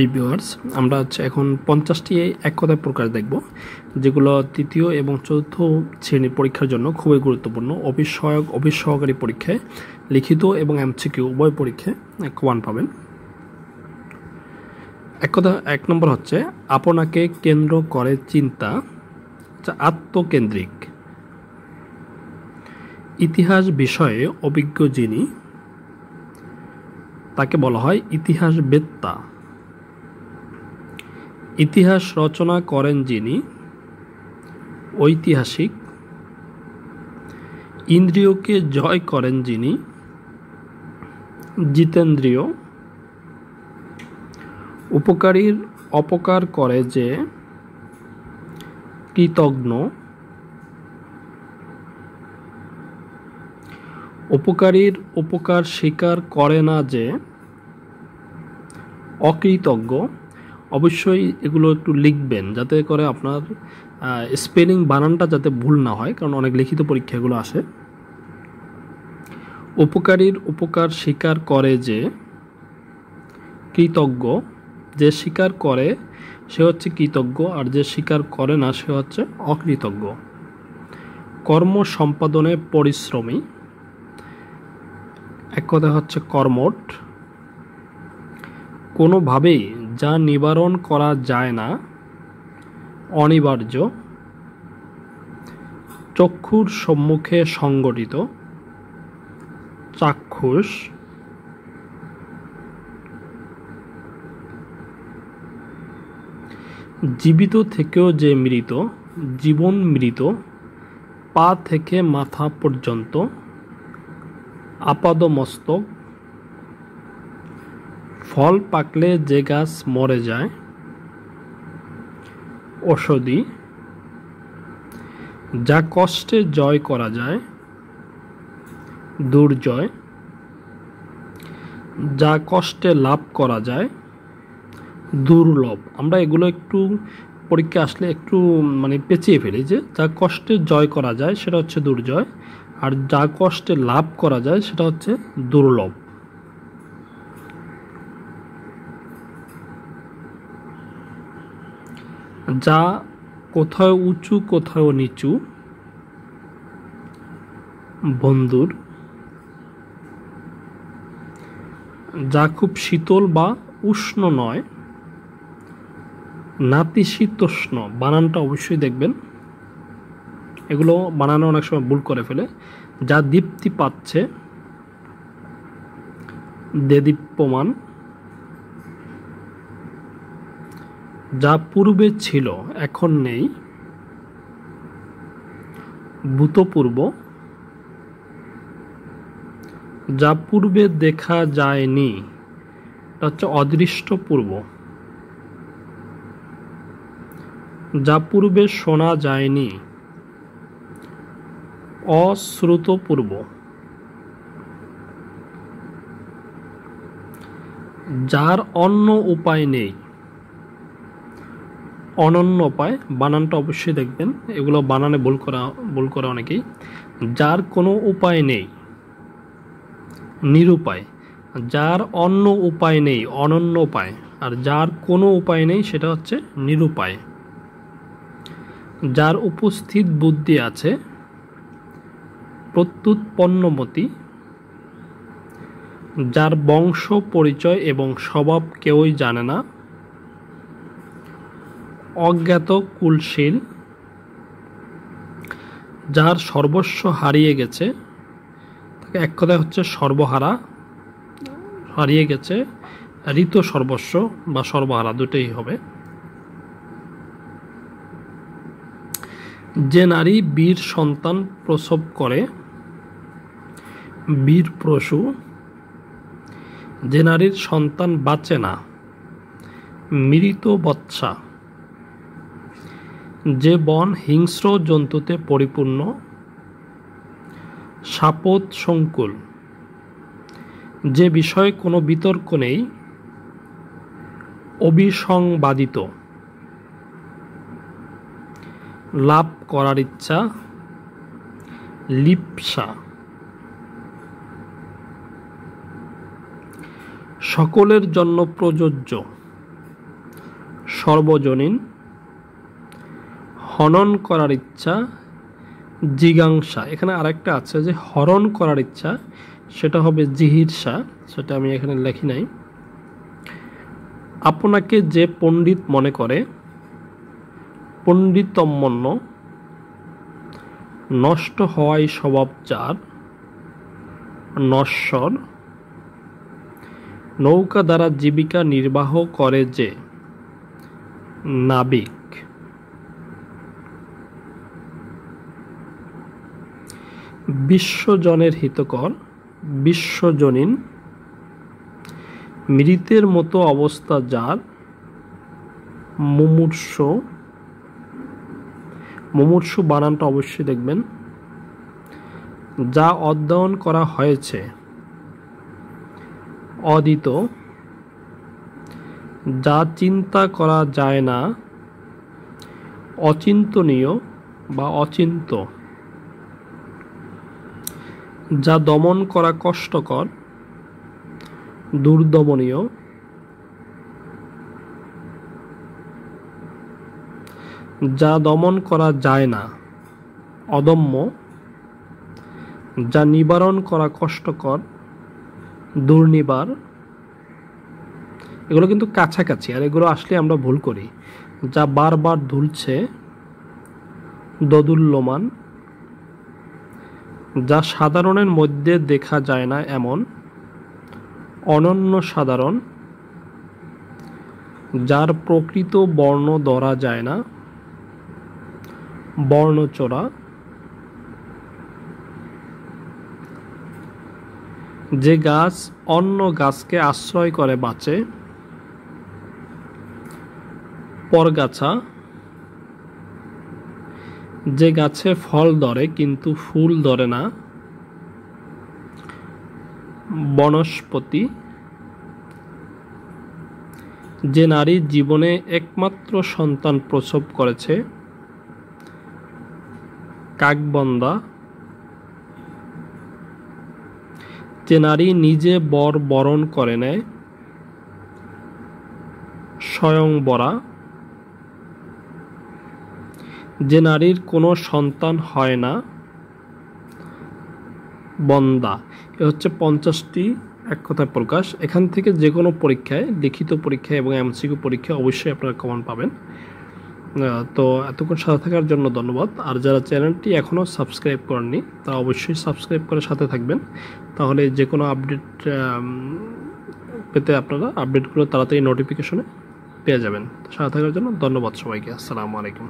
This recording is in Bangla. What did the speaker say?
এই ভিউয়ার্স আমরা হচ্ছে এখন পঞ্চাশটি এক কথায় প্রকাশ দেখব যেগুলো তৃতীয় এবং চতুর্থ শ্রেণির পরীক্ষার জন্য খুবই গুরুত্বপূর্ণ। অফিস সহায়ক অফিস সহকারী পরীক্ষায় লিখিত এবং এমসিকিউ উভয় পরীক্ষায় ওয়ান পাবেন। এক কথা এক নম্বর হচ্ছে আপনাকে কেন্দ্র করে চিন্তা আচ্ছা, আত্মকেন্দ্রিক। ইতিহাস বিষয়ে অভিজ্ঞ যিনি তাকে বলা হয় ইতিহাস বেত্তা ইতিহাস রচনা করেন যিনি, ঐতিহাসিক ইন্দ্রিয়কে জয় করেন যিনি, জিতেন্দ্রীয়, উপকারীর অপকার করে যে, কৃতজ্ঞ, উপকারীর উপকার স্বীকার করে না যে, অকৃতজ্ঞ অবশ্যই এগুলো একটু লিখবেন যাতে করে আপনার স্পেলিং বানানটা যাতে ভুল না হয়, কারণ অনেক লিখিত পরীক্ষাগুলো আসে। উপকারীর উপকার স্বীকার করে যে, কৃতজ্ঞ, যে স্বীকার করে সে হচ্ছে কৃতজ্ঞ, আর যে স্বীকার করে না সে হচ্ছে অকৃতজ্ঞ। কর্ম সম্পাদনে পরিশ্রমী, এক কথা হচ্ছে কর্মট কোনোভাবেই যা নিবারণ করা যায় না, অনিবার্য। চক্ষুর সম্মুখে সংগঠিত। চাক্ষুষ। জীবিত থেকেও যে মৃত, জীবন মৃত, পা থেকে মাথা পর্যন্ত, আপাদমস্তক ফল পাকলে যে গাছ মরে যায়, ঔষধি, যা কষ্টে জয় করা যায়, দুর্জয়, যা কষ্টে লাভ করা যায়, দুর্লভ। আমরা এগুলো একটু পরীক্ষা আসলে একটু মানে পেঁচিয়ে ফেলি যে যা কষ্টে জয় করা যায় সেটা হচ্ছে দুর্জয়, আর যা কষ্টে লাভ করা যায় সেটা হচ্ছে দুর্লভ। যা কোথাও উঁচু কোথাও নিচু। বন্ধুর, যা খুব শীতল বা উষ্ণ নয় নাতিশীতোষ্ণ বানানটা অবশ্যই দেখবেন। এগুলো বানানো অনেক সময় ভুল করে ফেলে। যা দীপ্তি পাচ্ছে, দেদীপ্যমান। যা পূর্বে ছিল, এখন নেই। ভূতপূর্ব। যা পূর্বে দেখা যায়নি হচ্ছে অদৃষ্ট পূর্ব যা পূর্বে শোনা যায়নি, অশ্রুতপূর্ব। যার অন্য উপায় নেই। অনন্য উপায়। বানানটা অবশ্যই দেখবেন। এগুলো বানানে ভুল করা, ভুল করে অনেকেই। যার কোনো উপায় নেই, নিরুপায়, যার অন্য উপায় নেই, অনন্য উপায়, আর যার কোনো উপায় নেই, সেটা হচ্ছে নিরুপায়। যার উপস্থিত বুদ্ধি আছে, প্রত্যুৎপন্নমতি, যার বংশ, পরিচয় এবং স্বভাব কেউই জানে না অজ্ঞাত কুলশীল যার সর্বস্ব হারিয়ে গেছে, তাকে এক কথায় হচ্ছে সর্বহারা, হারিয়ে গেছে, ঋত সর্বস্ব বা সর্বহারা দুটোই হবে। যে নারী বীর সন্তান প্রসব করে, বীর প্রসূ যে নারীর সন্তান বাঁচে না, মৃত বৎসা যে বন হিংস্র জন্তুতে পরিপূর্ণ, সাপত সংকুল। যে বিষয়ে কোনো বিতর্ক নেই, অবিসংবাদিত। লাভ করার ইচ্ছা, লিপসা। সকলের জন্য প্রযোজ্য। সর্বজনীন হনন করার ইচ্ছা, জিগাংসা। এখানে আরেকটা আছে যে হরণ করার ইচ্ছা, সেটা হবে জিহিরসা, সেটা আমি এখানে লেখি নাই। আপনাকে যে পণ্ডিত মনে করে পণ্ডিতম্মন্য নষ্ট হওয়াই স্বভাব যার নশ্বর, নৌকা দ্বারা জীবিকা নির্বাহ করে যে, নাবিক। বিশ্বজনের হিতকর, বিশ্বজনীন, মৃতের মতো অবস্থা যার, মুমূর্ষ মুমূর্ষ বানানটা অবশ্যই দেখবেন, যা অধ্যয়ন করা হয়েছে, অদিত, যা চিন্তা করা যায় না, অচিন্তনীয় বা অচিন্ত। যা দমন করা কষ্টকর, দুর্দমনীয়। যা দমন করা যায় না, অদম্য। যা নিবারণ করা কষ্টকর, দুর্নিবার। এগুলো কিন্তু কাছাকাছি, আর এগুলো আসলে আমরা ভুল করি। যা বারবার ধুলছে, দদুল্যমান। যা সাধারণের মধ্যে দেখা যায় না এমন। অনন্য সাধারণ, যার প্রকৃত বর্ণ ধরা যায় না। বর্ণচোরা, যে গাছ অন্য গাছকে আশ্রয় করে বাঁচে। পরগাছা যে গাছে ফল ধরে কিন্তু ফুল ধরে না, বনস্পতি, যে নারী জীবনে একমাত্র সন্তান প্রসব করেছে কাকবন্দা যে নারী নিজে বর বরণ করে নেয় স্বয়ংবরা যে নারীর কোনো সন্তান হয় না, বন্দা। এ হচ্ছে পঞ্চাশটি এক কথায় প্রকাশ। এখান থেকে যে কোনো পরীক্ষায়, লিখিত পরীক্ষায় এবং এমসিকিউ পরীক্ষায় অবশ্যই আপনারা কমান পাবেন। তো এতক্ষণ সাথে থাকার জন্য ধন্যবাদ। আর যারা চ্যানেলটি এখনও সাবস্ক্রাইব করেননি, তারা অবশ্যই সাবস্ক্রাইব করে সাথে থাকবেন। তাহলে যে কোনো আপডেট পেতে আপনারা আপডেটগুলো তাড়াতাড়ি নোটিফিকেশনে পেয়ে যাবেন। সাথে থাকার জন্য ধন্যবাদ সবাইকে। আসসালামু আলাইকুম।